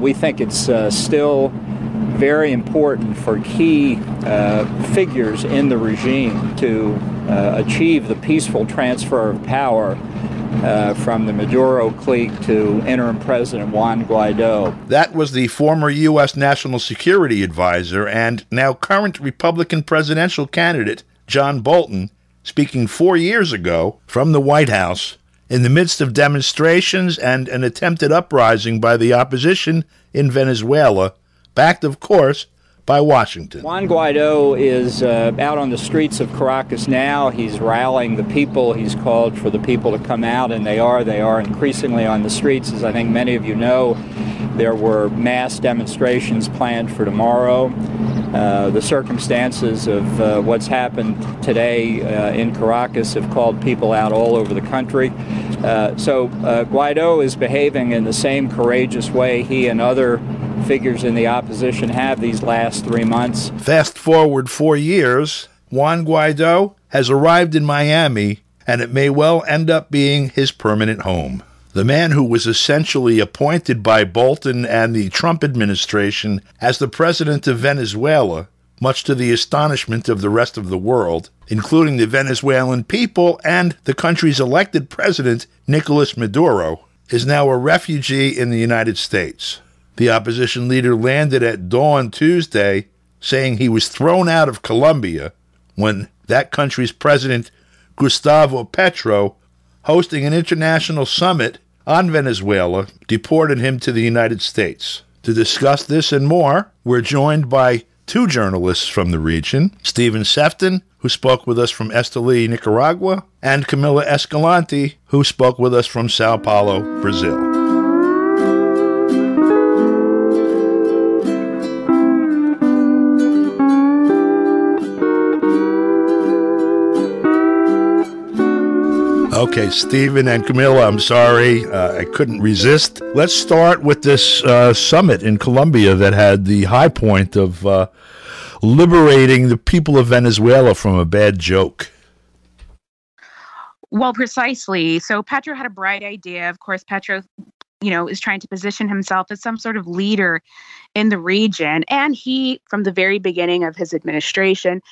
We think it's uh, still very important for key uh, figures in the regime to uh, achieve the peaceful transfer of power uh, from the Maduro clique to interim President Juan Guaido. That was the former U.S. National Security Advisor and now current Republican presidential candidate John Bolton speaking four years ago from the White House in the midst of demonstrations and an attempted uprising by the opposition in Venezuela, backed, of course, by Washington. Juan Guaido is uh, out on the streets of Caracas now. He's rallying the people. He's called for the people to come out, and they are. They are increasingly on the streets. As I think many of you know, there were mass demonstrations planned for tomorrow. Uh, the circumstances of uh, what's happened today uh, in Caracas have called people out all over the country. Uh, so uh, Guaido is behaving in the same courageous way he and other figures in the opposition have these last three months. Fast forward four years, Juan Guaido has arrived in Miami, and it may well end up being his permanent home. The man who was essentially appointed by Bolton and the Trump administration as the president of Venezuela, much to the astonishment of the rest of the world, including the Venezuelan people and the country's elected president, Nicolas Maduro, is now a refugee in the United States. The opposition leader landed at dawn Tuesday, saying he was thrown out of Colombia when that country's president, Gustavo Petro, hosting an international summit on Venezuela, deported him to the United States. To discuss this and more, we're joined by two journalists from the region Stephen Sefton, who spoke with us from Esteli, Nicaragua, and Camila Escalante, who spoke with us from Sao Paulo, Brazil. Okay, Stephen and Camila, I'm sorry. Uh, I couldn't resist. Let's start with this uh, summit in Colombia that had the high point of uh, liberating the people of Venezuela from a bad joke. Well, precisely. So Petro had a bright idea. Of course, Petro, you know, is trying to position himself as some sort of leader in the region. And he, from the very beginning of his administration,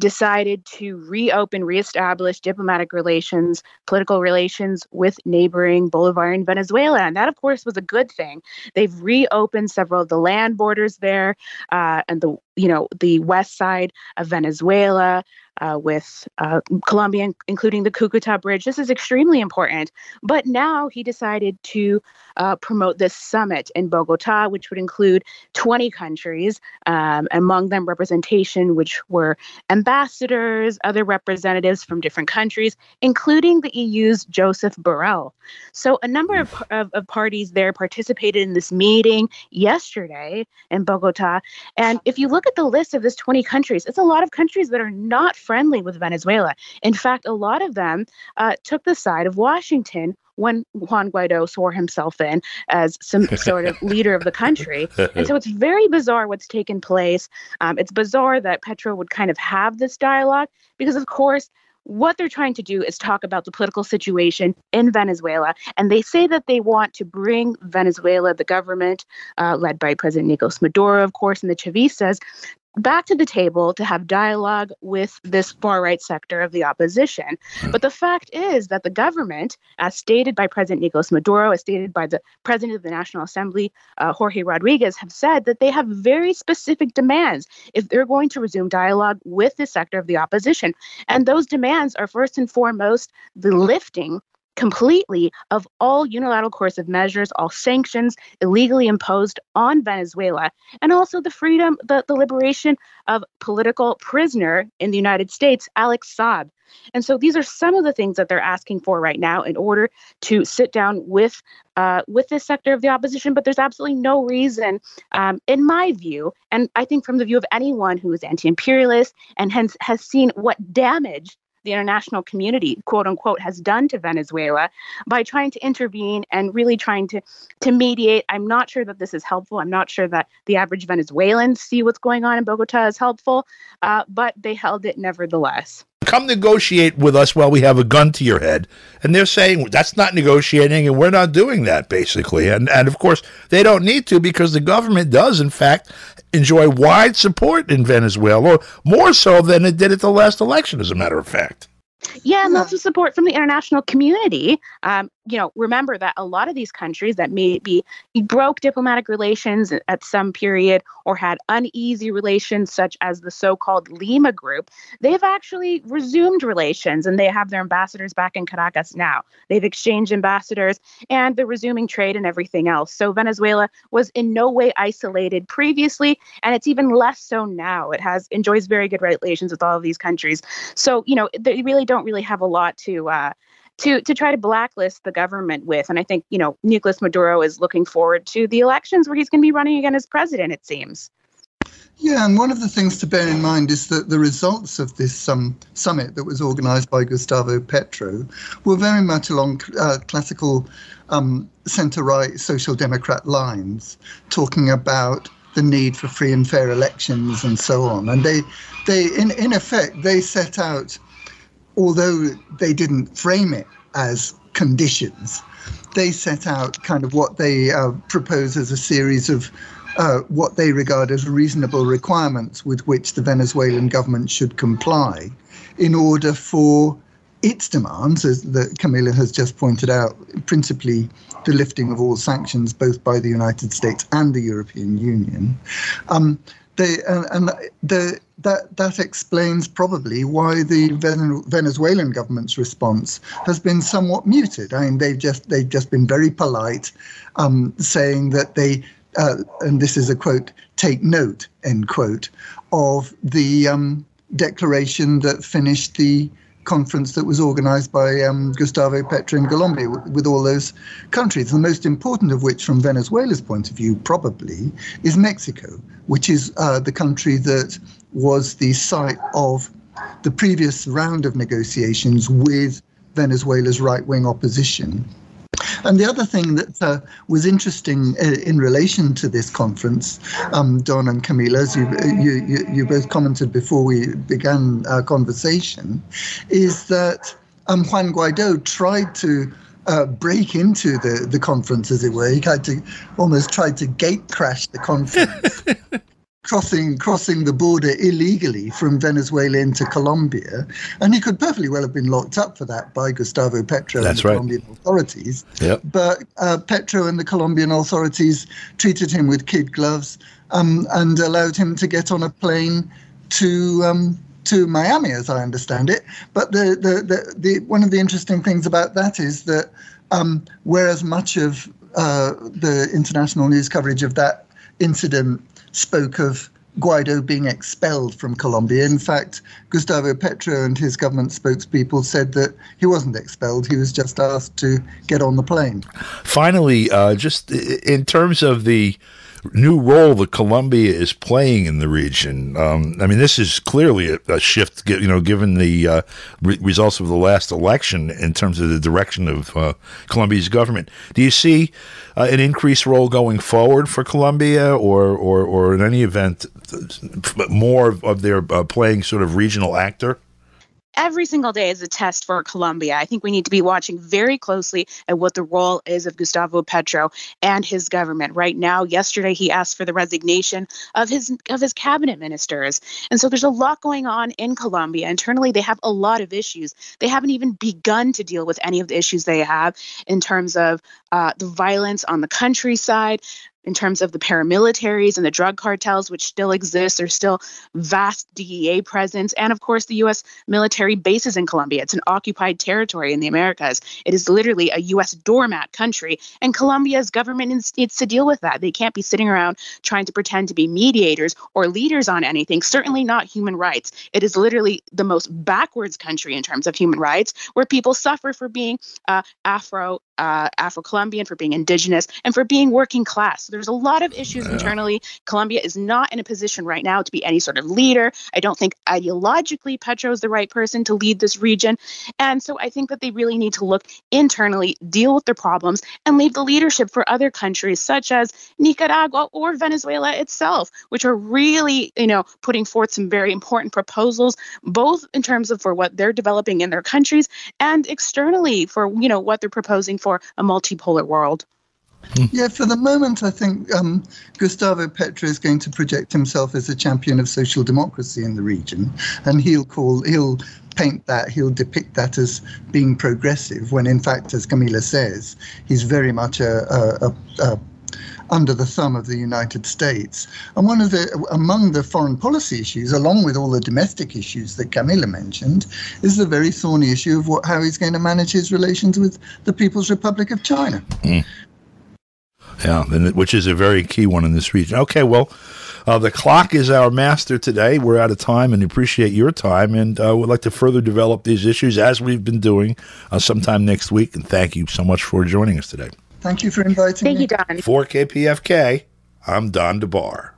decided to reopen, reestablish diplomatic relations, political relations with neighboring Bolivar Bolivarian Venezuela. And that, of course, was a good thing. They've reopened several of the land borders there uh, and the, you know, the west side of Venezuela uh, with uh, Colombia, including the Cucuta Bridge. This is extremely important. But now he decided to uh, promote this summit in Bogota, which would include 20 countries, um, among them representation, which were ambassadors, other representatives from different countries, including the EU's Joseph Borrell. So a number of, of, of parties there participated in this meeting yesterday in Bogota. And if you look at the list of this 20 countries, it's a lot of countries that are not friendly with Venezuela. In fact, a lot of them uh, took the side of Washington when Juan Guaido swore himself in as some sort of leader of the country. And so it's very bizarre what's taken place. Um, it's bizarre that Petro would kind of have this dialogue because, of course, what they're trying to do is talk about the political situation in Venezuela. And they say that they want to bring Venezuela, the government, uh, led by President Nicolas Maduro, of course, and the Chavistas, back to the table to have dialogue with this far right sector of the opposition. Hmm. But the fact is that the government, as stated by President Nicolas Maduro, as stated by the President of the National Assembly, uh, Jorge Rodriguez, have said that they have very specific demands if they're going to resume dialogue with this sector of the opposition. And those demands are first and foremost the lifting completely of all unilateral coercive measures, all sanctions illegally imposed on Venezuela, and also the freedom, the, the liberation of political prisoner in the United States, Alex Saab. And so these are some of the things that they're asking for right now in order to sit down with uh, with this sector of the opposition. But there's absolutely no reason, um, in my view, and I think from the view of anyone who is anti-imperialist and hence has seen what damage the international community, quote unquote, has done to Venezuela by trying to intervene and really trying to, to mediate. I'm not sure that this is helpful. I'm not sure that the average Venezuelans see what's going on in Bogota as helpful, uh, but they held it nevertheless. Come negotiate with us while we have a gun to your head. And they're saying that's not negotiating and we're not doing that, basically. And, and of course, they don't need to because the government does, in fact, enjoy wide support in Venezuela, or more so than it did at the last election, as a matter of fact. Yeah, and lots of support from the international community. Um, you know, remember that a lot of these countries that maybe broke diplomatic relations at some period or had uneasy relations, such as the so called Lima group, they've actually resumed relations and they have their ambassadors back in Caracas now. They've exchanged ambassadors and they're resuming trade and everything else. So Venezuela was in no way isolated previously, and it's even less so now. It has enjoys very good relations with all of these countries. So, you know, they really don't really have a lot to. Uh, to to try to blacklist the government with. And I think you know Nicolas Maduro is looking forward to the elections where he's going to be running again as president. It seems. Yeah, and one of the things to bear in mind is that the results of this um, summit that was organized by Gustavo Petro were very much along uh, classical um, center right social democrat lines, talking about the need for free and fair elections and so on. And they, they in, in effect, they set out although they didn't frame it as conditions, they set out kind of what they uh, propose as a series of uh, what they regard as reasonable requirements with which the Venezuelan government should comply in order for its demands, as the, Camila has just pointed out, principally the lifting of all sanctions, both by the United States and the European Union. Um, they, and, and the, that that explains probably why the Venezuelan government's response has been somewhat muted. I mean, they've just they've just been very polite, um, saying that they uh, and this is a quote take note end quote of the um, declaration that finished the conference that was organized by um, Gustavo Petro in Colombia with all those countries. The most important of which, from Venezuela's point of view, probably is Mexico, which is uh, the country that was the site of the previous round of negotiations with Venezuela's right wing opposition. And the other thing that uh, was interesting uh, in relation to this conference, um, Don and Camila, as you, you, you, you, both commented before we began our conversation, is that um, Juan Guaido tried to uh, break into the, the conference, as it were. He tried to almost tried to gate crash the conference. crossing crossing the border illegally from Venezuela into Colombia, and he could perfectly well have been locked up for that by Gustavo Petro That's and the right. Colombian authorities. Yep. But uh, Petro and the Colombian authorities treated him with kid gloves um, and allowed him to get on a plane to. Um, to Miami, as I understand it, but the, the, the, the one of the interesting things about that is that um, whereas much of uh, the international news coverage of that incident spoke of Guaido being expelled from Colombia. In fact, Gustavo Petro and his government spokespeople said that he wasn't expelled, he was just asked to get on the plane. Finally, uh, just in terms of the new role that Colombia is playing in the region. Um, I mean, this is clearly a, a shift, you know, given the uh, re- results of the last election in terms of the direction of uh, Colombia's government. Do you see uh, an increased role going forward for Colombia, or, or, or in any event, more of their uh, playing sort of regional actor? Every single day is a test for Colombia. I think we need to be watching very closely at what the role is of Gustavo Petro and his government. Right now, yesterday he asked for the resignation of his of his cabinet ministers. And so there's a lot going on in Colombia. Internally, they have a lot of issues. They haven't even begun to deal with any of the issues they have in terms of uh, the violence on the countryside, in terms of the paramilitaries and the drug cartels, which still exist. There's still vast DEA presence, and of course, the U.S. military bases in Colombia. It's an occupied territory in the Americas. It is literally a U.S. doormat country, and Colombia's government needs to deal with that. They can't be sitting around trying to pretend to be mediators or leaders on anything, certainly not human rights. It is literally the most backwards country in terms of human rights, where people suffer for being uh, Afro uh, Afro Colombian, for being indigenous, and for being working class. So there's a lot of issues yeah. internally. Colombia is not in a position right now to be any sort of leader. I don't think ideologically Petro is the right person to lead this region. And so I think that they really need to look internally, deal with their problems, and leave the leadership for other countries such as Nicaragua or Venezuela itself, which are really, you know, putting forth some very important proposals, both in terms of for what they're developing in their countries and externally for, you know, what they're proposing for a multipolar world. Yeah, for the moment, I think um, Gustavo Petro is going to project himself as a champion of social democracy in the region, and he'll call he'll paint that he'll depict that as being progressive, when in fact, as Camila says, he's very much a, a, a, a under the thumb of the United States. And one of the among the foreign policy issues, along with all the domestic issues that Camila mentioned, is the very thorny issue of what, how he's going to manage his relations with the People's Republic of China. Mm. Yeah, which is a very key one in this region. Okay, well. Uh, the clock is our master today. We're out of time and appreciate your time. And uh, would like to further develop these issues as we've been doing uh, sometime next week. And thank you so much for joining us today. Thank you for inviting Thank me. Thank you, Don. For KPFK, I'm Don DeBar.